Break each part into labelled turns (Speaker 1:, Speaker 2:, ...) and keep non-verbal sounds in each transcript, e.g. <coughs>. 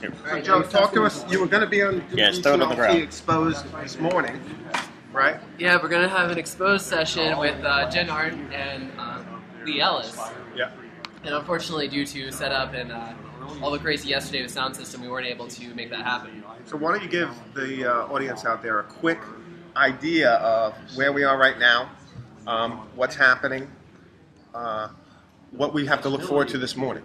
Speaker 1: So Joe, talk to us. You were going to be on
Speaker 2: Yeah, just throw it on the ground.
Speaker 1: Exposed this morning, right?
Speaker 3: Yeah, we're gonna have an exposed session with uh, Jen Hart and uh, Lee Ellis.
Speaker 1: Yeah.
Speaker 3: And unfortunately, due to setup and uh, all the crazy yesterday with sound system, we weren't able to make that happen.
Speaker 1: So why don't you give the uh, audience out there a quick idea of where we are right now, um, what's happening, uh, what we have to look forward to this morning.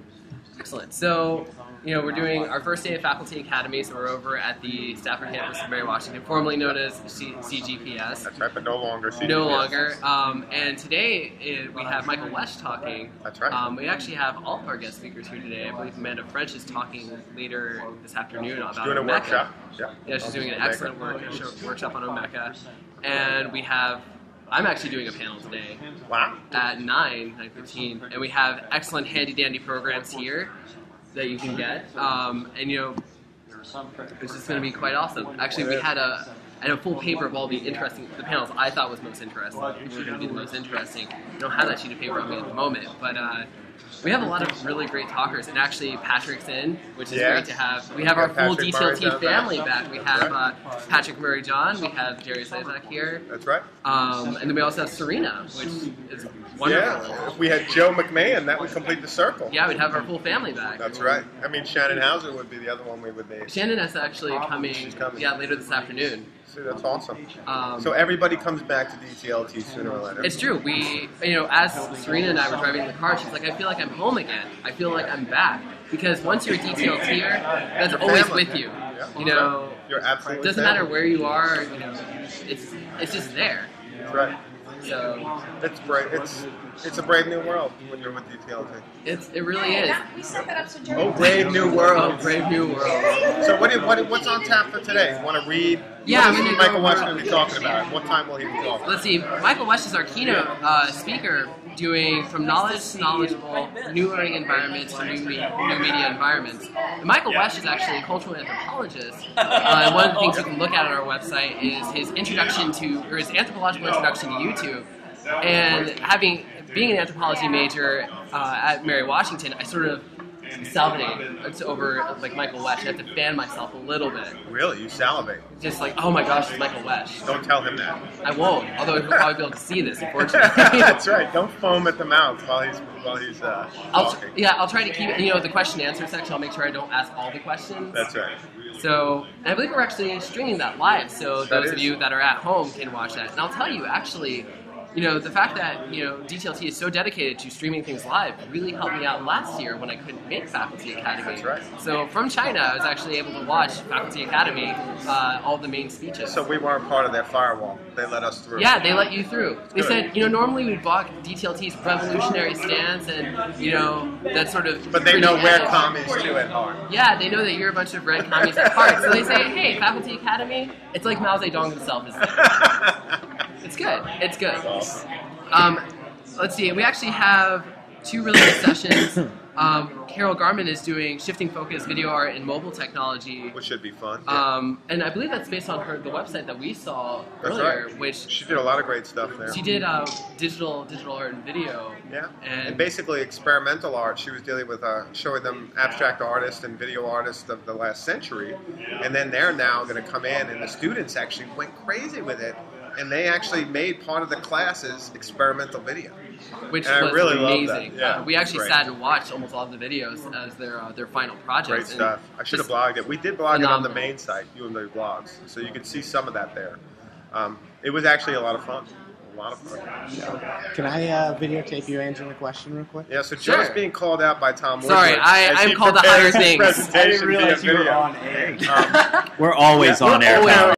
Speaker 3: Excellent. So, you know, we're doing our first day of Faculty Academy, so we're over at the Stafford campus of Mary Washington, formerly known as C- CGPS.
Speaker 1: That's right, but no longer. CGPS.
Speaker 3: No longer. Um, and today eh, we have Michael Wesch talking.
Speaker 1: That's right.
Speaker 3: Um, we actually have all of our guest speakers here today. I believe Amanda French is talking later this afternoon about
Speaker 1: Doing a
Speaker 3: Omeka.
Speaker 1: workshop. Yeah.
Speaker 3: Yeah, she's doing an excellent work, workshop on Omeka. And we have, I'm actually doing a panel today
Speaker 1: Wow.
Speaker 3: at 9, 9.15, and we have excellent handy dandy programs here that you can get. Um, and you know, it's just going to be quite awesome. Actually, we had a I had a full paper of all the interesting the panels I thought was most interesting. Were going to be the most interesting. I don't have that sheet of paper on me at the moment, but. Uh, we have a lot of really great talkers, and actually Patrick's in, which is
Speaker 1: Yeah.
Speaker 3: great to have. We have
Speaker 1: Yeah,
Speaker 3: our full
Speaker 1: Patrick
Speaker 3: DTLT
Speaker 1: down
Speaker 3: family back. We have uh, Patrick Murray John, we have Jerry Slezak here,
Speaker 1: That's right.
Speaker 3: um, and then we also have Serena, which is wonderful.
Speaker 1: Yeah. If we had Joe McMahon, that would complete the circle.
Speaker 3: Yeah, we'd have our full family back.
Speaker 1: That's right. I mean, Shannon Hauser would be the other one we would name.
Speaker 3: Shannon is actually coming,
Speaker 1: coming.
Speaker 3: yeah, later this afternoon.
Speaker 1: See, that's awesome.
Speaker 3: Um,
Speaker 1: So everybody comes back to DTLT sooner or later.
Speaker 3: it's true. We, you know, as Serena and I were driving in the car, she's like, I feel like I'm home again. I feel like I'm back. Because once you're a DTLTer, that's
Speaker 1: Your
Speaker 3: always
Speaker 1: family.
Speaker 3: with you.
Speaker 1: Yeah.
Speaker 3: You know,
Speaker 1: You're absolutely.
Speaker 3: it doesn't
Speaker 1: family.
Speaker 3: matter where you are, you know, it's, it's just there.
Speaker 1: Right.
Speaker 3: So
Speaker 1: It's brave. It's it's a brave new world when you're with DTLT.
Speaker 3: it's, it really is.
Speaker 4: We set that up so Jerry.
Speaker 1: Oh, brave new
Speaker 3: Oh,
Speaker 1: world.
Speaker 3: brave new world.
Speaker 1: So what, do- what what's on tap for today? Want to read?
Speaker 3: Yeah,
Speaker 1: What is Michael
Speaker 3: go
Speaker 1: going to be talking about? What time will he be talking?
Speaker 3: Let's see. Michael Wesch is our keynote uh, speaker, doing from knowledge to knowledgeable, new learning environments to new, me- new media environments. And Michael Wesch is actually a cultural anthropologist. Uh, and one of the things you can look at on our website is his introduction to, or his anthropological introduction to YouTube. And having being an anthropology major uh, at Mary Washington, I sort of salivate It's over like Michael Wesch. I have to fan myself a little bit,
Speaker 1: Really? You salivate.
Speaker 3: just like, oh my gosh, it's Michael Wesch.
Speaker 1: Don't tell him that.
Speaker 3: I won't, although he'll probably be able to see this, <laughs> unfortunately.
Speaker 1: That's right. Don't foam at the mouth while he's while he's uh,
Speaker 3: I'll,
Speaker 1: talking.
Speaker 3: yeah, I'll try to keep it. You know, the question and answer section. I'll make sure I don't ask all the questions.
Speaker 1: That's right.
Speaker 3: So, I believe we're actually streaming that live, so
Speaker 1: That
Speaker 3: those of you that are at home can watch that. And I'll tell you, actually, you know, the fact that you know DTLT is so dedicated to streaming things live really helped me out last year when I couldn't make Faculty Academy.
Speaker 1: That's right.
Speaker 3: So from China, I was actually able to watch Faculty Academy, uh, all the main speeches.
Speaker 1: So we weren't part of their firewall. They let us through.
Speaker 3: Yeah, they let you through. They
Speaker 1: Good.
Speaker 3: said, you know, normally we'd block DTLT's revolutionary stance and, you know, that sort of.
Speaker 1: But they know we're commies too at heart.
Speaker 3: Yeah, they know that you're a bunch of red commies at heart. So they say, hey, Faculty Academy, it's like Mao Zedong himself is there. <laughs> It's good. It's good. Um, let's see. We actually have two really good sessions. <coughs> Um, Carole Garmon is doing shifting focus video art and mobile technology.
Speaker 1: Which should be fun.
Speaker 3: Um, and I believe that's based on her the website that we saw
Speaker 1: That's
Speaker 3: earlier,
Speaker 1: right.
Speaker 3: which
Speaker 1: She did a lot of great stuff there.
Speaker 3: she did uh, digital digital art and video.
Speaker 1: Yeah,
Speaker 3: And-
Speaker 1: and, basically experimental art. She was dealing with uh, showing them abstract artists and video artists of the last century, and then they're now going to come in, and the students actually went crazy with it, and they actually made part of the classes experimental video.
Speaker 3: which
Speaker 1: And I
Speaker 3: was
Speaker 1: really love
Speaker 3: amazing.
Speaker 1: that. Yeah,
Speaker 3: Uh, we actually
Speaker 1: great.
Speaker 3: sat and watched almost all of the videos as their uh, their final projects.
Speaker 1: Great stuff. I should have blogged it. We did blog it on the main site, you and the blogs, so you can see some of that there. Um, it was actually a lot of fun. A lot of fun.
Speaker 5: Can I uh, videotape you answering the question real quick?
Speaker 1: Yeah, so
Speaker 3: Sure.
Speaker 1: Joe's being called out by Tom.
Speaker 3: Sorry,
Speaker 1: Woodward
Speaker 3: I-
Speaker 1: as
Speaker 3: I'm
Speaker 1: he
Speaker 3: called to
Speaker 1: prepares
Speaker 3: higher
Speaker 1: his
Speaker 3: things.
Speaker 1: presentation via video.
Speaker 5: air.
Speaker 1: Um,
Speaker 2: We're always
Speaker 1: Yeah,
Speaker 2: on
Speaker 1: we're
Speaker 2: air.
Speaker 3: always
Speaker 2: Howard.